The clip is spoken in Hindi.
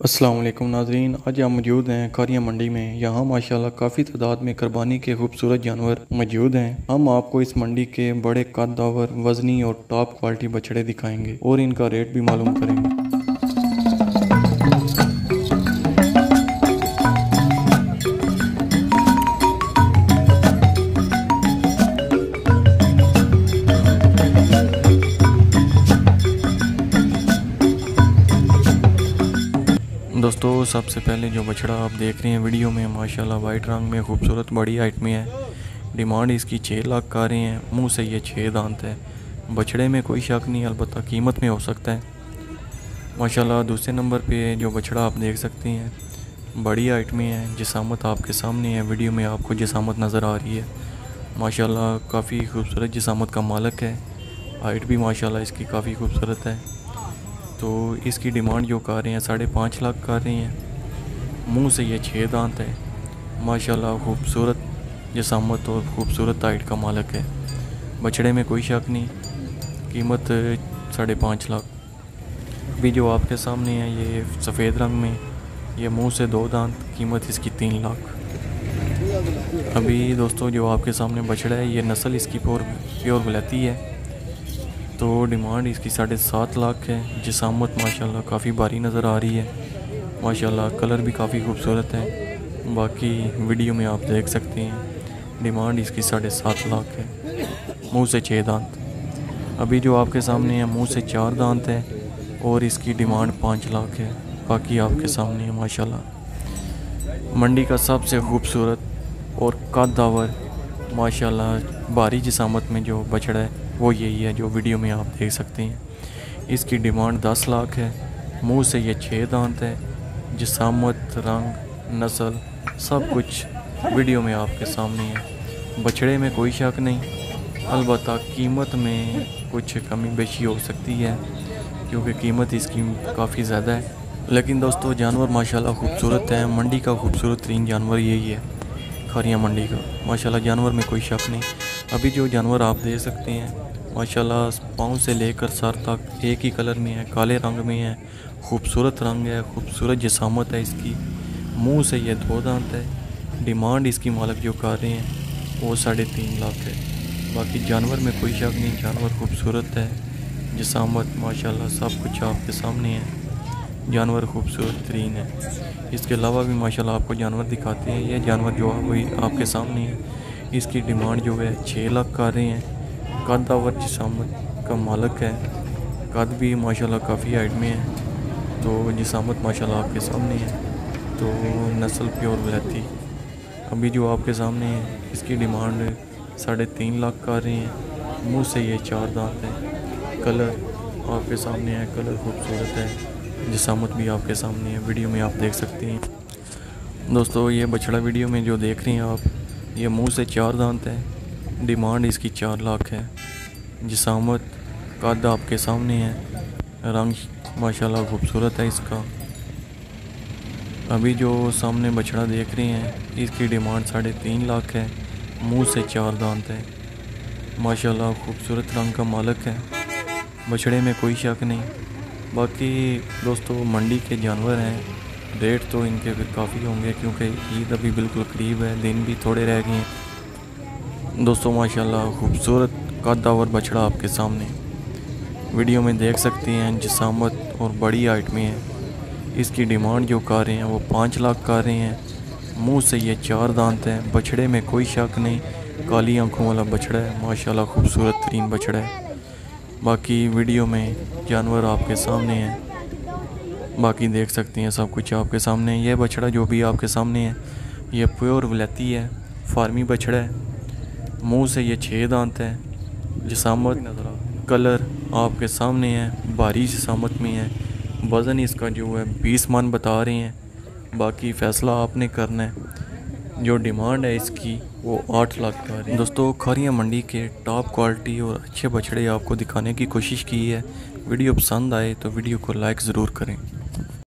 वालेकुम नाजरीन, आज हम मौजूद हैं कारिया मंडी में। यहाँ माशाल्लाह काफ़ी तादाद में कुरबानी के खूबसूरत जानवर मौजूद हैं। हम आपको इस मंडी के बड़े कदावर वजनी और टॉप क्वालिटी बछड़े दिखाएँगे और इनका रेट भी मालूम करेंगे। दोस्तों, सबसे पहले जो बछड़ा आप देख रहे हैं वीडियो में, माशाल्लाह वाइट रंग में खूबसूरत, बड़ी हाइट में है। डिमांड इसकी छः लाख का रहे हैं, मुँह से ये छः दांत है। बछड़े में कोई शक नहीं, अलबत्त कीमत में हो सकता है। माशाल्लाह, दूसरे नंबर पे जो बछड़ा आप देख सकते हैं, बड़ी हाइट में है। जिसामत आपके सामने है, वीडियो में आपको जिसामत नज़र आ रही है। माशाल्लाह, काफ़ी खूबसूरत जिसामत का मालक है। हाइट भी माशाल्लाह इसकी काफ़ी खूबसूरत है। तो इसकी डिमांड जो कर रहे हैं, साढ़े पाँच लाख कर रहे हैं। मुँह से ये छः दांत है। माशाल्लाह, खूबसूरत जसामत और खूबसूरत हाइट का मालक है। बछड़े में कोई शक नहीं, कीमत साढ़े पाँच लाख। अभी जो आपके सामने है, ये सफ़ेद रंग में, ये मुँह से दो दांत, कीमत इसकी तीन लाख। अभी दोस्तों, जो आपके सामने बछड़ा है, ये नस्ल इसकी प्योर प्योर वलैती है। तो डिमांड इसकी साढ़े सात लाख है। जिसामत, माशाल्लाह, काफ़ी भारी नज़र आ रही है। माशाल्लाह, कलर भी काफ़ी खूबसूरत है। बाकी वीडियो में आप देख सकते हैं, डिमांड इसकी साढ़े सात लाख है। मुँह से छः दांत। अभी जो आपके सामने है, मुँह से चार दांत है और इसकी डिमांड पाँच लाख है। बाकी आपके सामने है, माशाल्लाह। मंडी का सबसे खूबसूरत और कदावर, माशाल्लाह, भारी जिसामत में जो बछड़ा है वो यही है जो वीडियो में आप देख सकते हैं। इसकी डिमांड दस लाख है। मुँह से ये छः दांत है। जिसामत, रंग, नस्ल, सब कुछ वीडियो में आपके सामने है। बछड़े में कोई शक नहीं। अलबत् कीमत में कुछ कमी बेशी हो सकती है, क्योंकि कीमत इसकी काफ़ी ज़्यादा है। लेकिन दोस्तों, जानवर माशाल्लाह खूबसूरत है। मंडी का खूबसूरत तरीन जानवर यही है। खारिया मंडी का। माशाल्लाह जानवर में कोई शक नहीं। अभी जो जानवर आप दे सकते हैं, माशाल्लाह, पाँव से लेकर सर तक एक ही कलर में है, काले रंग में है, खूबसूरत रंग है, खूबसूरत जसामत है इसकी, मुँह से यह दो दांत है, डिमांड इसकी मालक जो कर रहे हैं, वो साढ़े तीन लाख है। बाकी जानवर में कोई शक नहीं, जानवर खूबसूरत है, जसामत, माशाल्लाह, सब कुछ आपके सामने है, जानवर खूबसूरत तरीन है। इसके अलावा भी माशाल्लाह आपको जानवर दिखाते हैं यह जानवर जो है वही आपके सामने है। इसकी डिमांड जो है छः लाख कर रहे हैं। कदावर जिसामत का मालक है। कद भी माशाल्लाह काफ़ी हाइट में है। तो जिसामत माशाल्लाह आपके सामने है। तो नस्ल प्योर वलैती अभी जो आपके सामने है, इसकी डिमांड साढ़े तीन लाख का रहे हैं। मुँह से ये चार दांत है। कलर आपके सामने है, कलर खूबसूरत है। जिसामत भी आपके सामने है। वीडियो में आप देख सकते हैं। दोस्तों, ये बछड़ा वीडियो में जो देख रहे हैं आप ये मुँह से चार दांत है। डिमांड इसकी चार लाख है। जिसामत कद आपके सामने है। रंग माशाल्लाह खूबसूरत है इसका। अभी जो सामने बछड़ा देख रहे हैं, इसकी डिमांड साढ़े तीन लाख है। मुँह से चार दांत है। माशाल्लाह खूबसूरत रंग का मालक है। बछड़े में कोई शक नहीं। बाकी दोस्तों, मंडी के जानवर हैं। रेट तो इनके फिर काफ़ी होंगे क्योंकि ईद अभी बिल्कुल करीब है, दिन भी थोड़े रह गए हैं। दोस्तों, माशाल्लाह, खूबसूरत कदावर बछड़ा आपके सामने। वीडियो में देख सकते हैं, जिसामत और बड़ी हाइट में है। इसकी डिमांड जो कर रहे हैं, वो पाँच लाख कर रहे हैं। मुँह से ये चार दांत हैं। बछड़े में कोई शक नहीं, काली आँखों वाला बछड़ा है। माशाल्लाह, खूबसूरत तरीन बछड़ा है। बाकी वीडियो में जानवर आपके सामने हैं। बाकी देख सकते हैं सब कुछ आपके सामने। ये बछड़ा जो भी आपके सामने है, ये प्योर वलैती है, फार्मी बछड़ा है। मुँह से ये छः दांत है, जिसामत कलर आपके सामने है, भारी जिसामत में है। वज़न इसका जो है, बीस मन बता रहे हैं। बाकी फ़ैसला आपने करना है। जो डिमांड है इसकी, वो आठ लाख का है। दोस्तों, खारिया मंडी के टॉप क्वालिटी और अच्छे बछड़े आपको दिखाने की कोशिश की है। वीडियो पसंद आए तो वीडियो को लाइक ज़रूर करें।